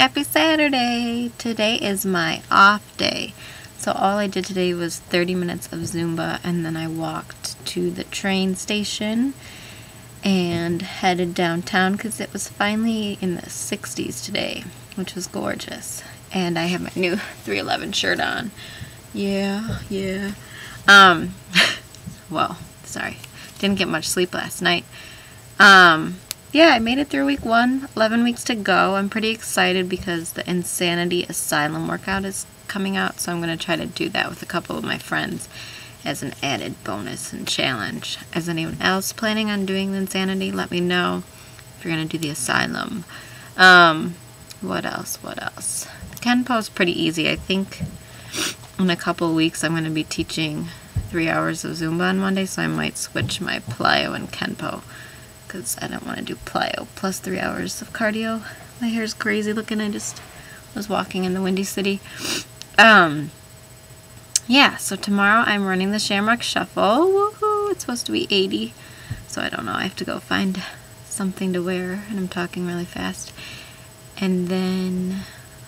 Happy Saturday! Today is my off day. So all I did today was 30 minutes of Zumba and then I walked to the train station and headed downtown because it was finally in the 60s today, which was gorgeous. And I have my new 311 shirt on. Yeah, yeah. Um, well, sorry. Didn't get much sleep last night. Um, yeah, I made it through week one. 11 weeks to go. I'm pretty excited because the Insanity Asylum workout is coming out, so I'm going to try to do that with a couple of my friends as an added bonus and challenge. Is anyone else planning on doing the Insanity? Let me know if you're going to do the Asylum. Um, what else? What else? Kenpo is pretty easy. I think in a couple weeks I'm going to be teaching three hours of Zumba on Monday, so I might switch my plyo and Kenpo because I don't want to do plyo plus three hours of cardio. My hair's crazy looking. I just was walking in the Windy City. Um, yeah, so tomorrow I'm running the Shamrock Shuffle. Woohoo! It's supposed to be 80, so I don't know. I have to go find something to wear, and I'm talking really fast. And then,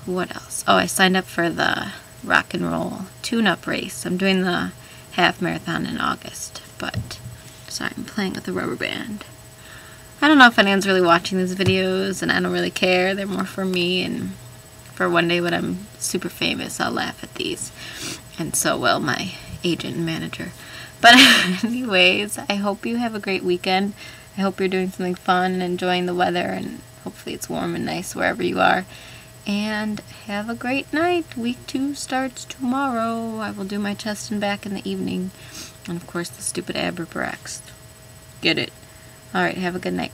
what else? Oh, I signed up for the rock and roll tune-up race. I'm doing the half marathon in August, but sorry, I'm playing with a rubber band. I don't know if anyone's really watching these videos, and I don't really care. They're more for me, and for one day when I'm super famous, I'll laugh at these. And so will my agent and manager. But anyways, I hope you have a great weekend. I hope you're doing something fun and enjoying the weather, and hopefully it's warm and nice wherever you are. And have a great night. Week two starts tomorrow. I will do my chest and back in the evening. And of course, the stupid Ab Ripper X. Get it. Alright, have a good night.